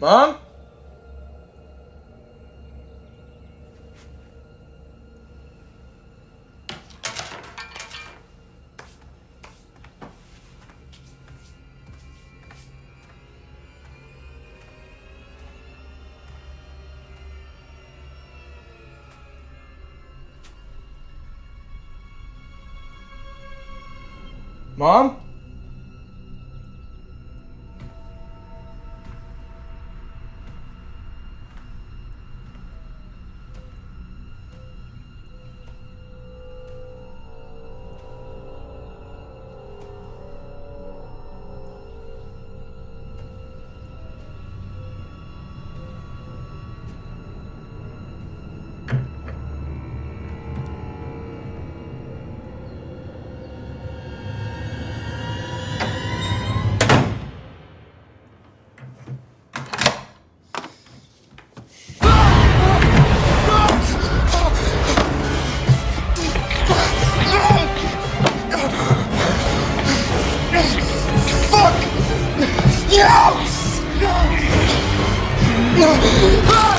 Mom? Mom? Ah!